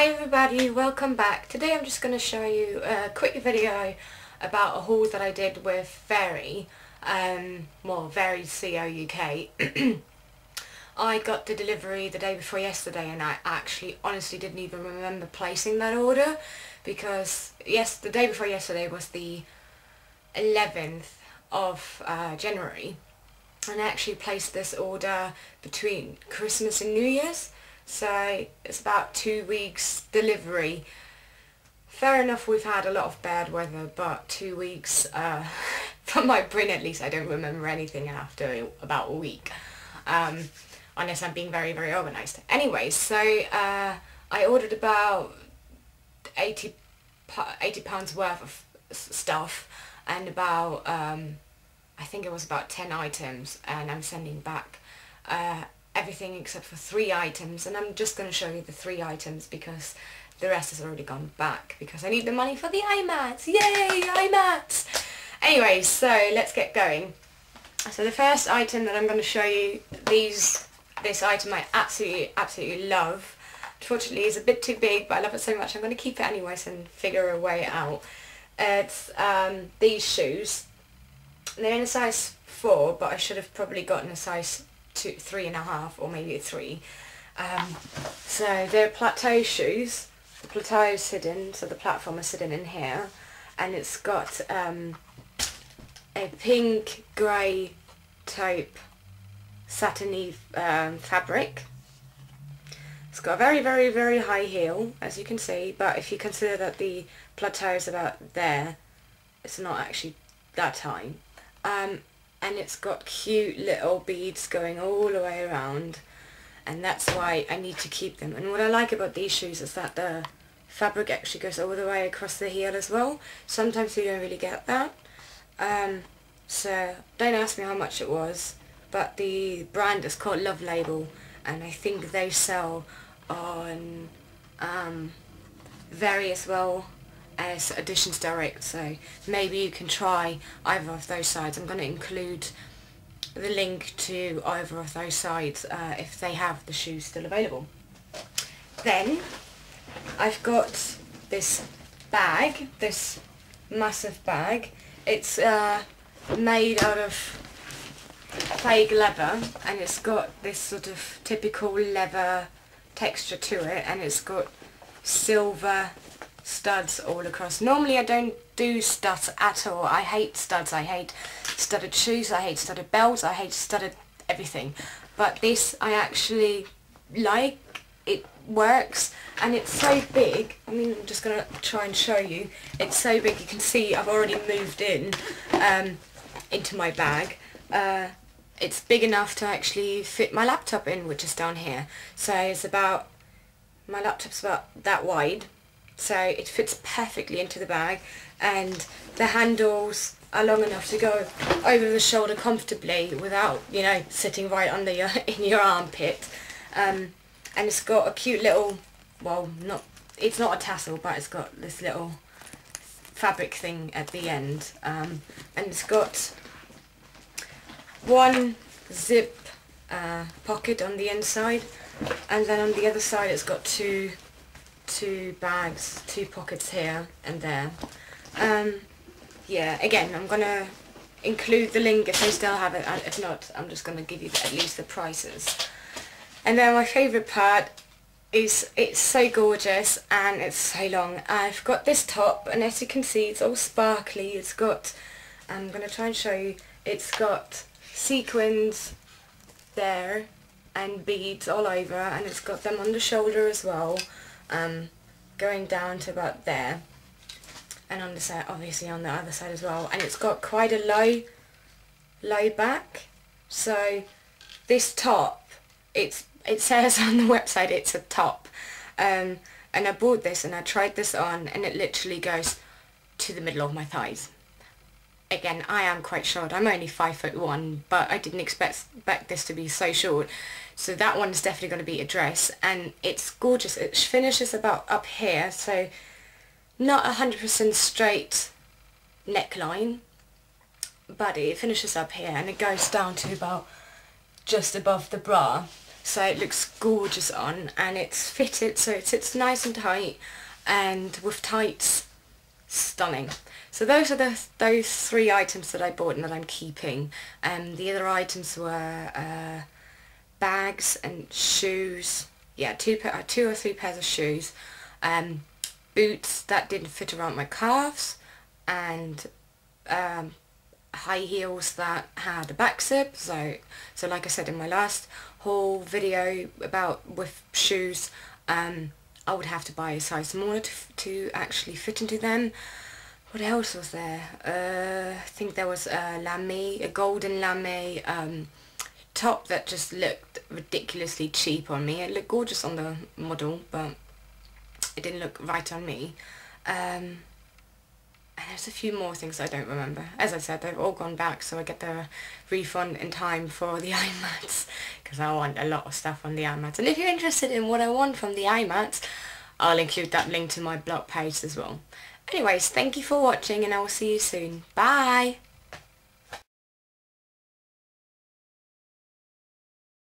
Hi everybody, welcome back. Today I'm just going to show you a quick video about a haul that I did with Very, um, well Very CO UK. I got the delivery the day before yesterday and I actually honestly didn't even remember placing that order because yes, the day before yesterday was the 11th of uh, January and I actually placed this order between Christmas and New Year's so it's about two weeks delivery. Fair enough we've had a lot of bad weather but two weeks, uh, from my brain at least I don't remember anything after about a week. Um, unless I'm being very very organised. Anyway, so uh, I ordered about 80, 80 pounds worth of stuff and about um, I think it was about 10 items and I'm sending back uh, everything except for three items and I'm just going to show you the three items because the rest has already gone back because I need the money for the IMATS. Yay, IMATS! Anyway, so let's get going. So the first item that I'm going to show you, these, this item I absolutely, absolutely love. Unfortunately, it's a bit too big, but I love it so much I'm going to keep it anyways and figure a way out. It's um, these shoes. They're in a size 4, but I should have probably gotten a size two, three and a half or maybe three. Um, so they're plateau shoes. The plateau is sitting, so the platform is sitting in here, and it's got um, a pink grey taupe satiny um, fabric. It's got a very, very, very high heel, as you can see, but if you consider that the plateau is about there, it's not actually that high. Um, and it's got cute little beads going all the way around. And that's why I need to keep them. And what I like about these shoes is that the fabric actually goes all the way across the heel as well. Sometimes you don't really get that. Um, so don't ask me how much it was but the brand is called Love Label and I think they sell on um, as well as Additions Direct so maybe you can try either of those sides. I'm going to include the link to either of those sides uh, if they have the shoes still available. Then I've got this bag, this massive bag. It's uh, made out of fake leather and it's got this sort of typical leather texture to it and it's got silver studs all across. Normally I don't do studs at all. I hate studs. I hate studded shoes. I hate studded belts. I hate studded everything. But this I actually like. It works and it's so big. I mean I'm just going to try and show you. It's so big you can see I've already moved in um, into my bag. Uh, it's big enough to actually fit my laptop in which is down here. So it's about, my laptop's about that wide so it fits perfectly into the bag and the handles are long enough to go over the shoulder comfortably without you know sitting right under your in your armpit. Um, and it's got a cute little well not it's not a tassel but it's got this little fabric thing at the end. Um, and it's got one zip uh, pocket on the inside and then on the other side it's got two two bags, two pockets here and there. Um, yeah, again, I'm going to include the link if they still have it. If not, I'm just going to give you at least the prices. And then my favourite part is it's so gorgeous and it's so long. I've got this top and as you can see it's all sparkly. It's got, I'm going to try and show you, it's got sequins there and beads all over and it's got them on the shoulder as well um, going down to about there and on the side obviously on the other side as well and it's got quite a low low back. So this top it's it says on the website it's a top. Um, and I bought this and I tried this on and it literally goes to the middle of my thighs. Again I am quite short. I'm only five foot one but I didn't expect, expect this to be so short so that one is definitely going to be a dress and it's gorgeous. It finishes about up here so not 100% straight neckline but it finishes up here and it goes down to about just above the bra. so it looks gorgeous on and it's fitted so it sits nice and tight and with tights stunning so those are the those three items that I bought and that I'm keeping and um, the other items were uh, bags and shoes. Yeah two uh, two or three pairs of shoes. Um, boots that didn't fit around my calves and um, high heels that had a back zip. So so like I said in my last haul video about with shoes um, I would have to buy a size smaller to, to actually fit into them. What else was there? Uh, I think there was a lame a golden lame um, top that just looked ridiculously cheap on me it looked gorgeous on the model but it didn't look right on me um, and there's a few more things I don't remember. As I said, they've all gone back, so I get the refund in time for the eye mats, because I want a lot of stuff on the IMATS. And if you're interested in what I want from the IMATS, I'll include that link to my blog page as well. Anyways, thank you for watching, and I will see you soon. Bye!